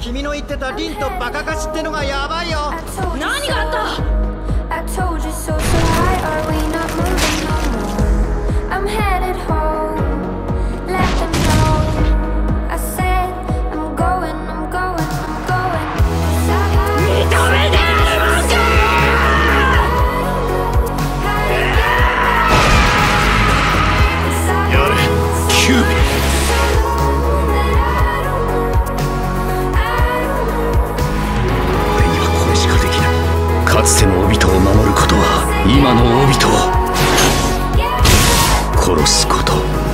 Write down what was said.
君の言ってた凛とバカかしってのがやばいよ。つてのオビトを守ることは今のオビトを殺すこと。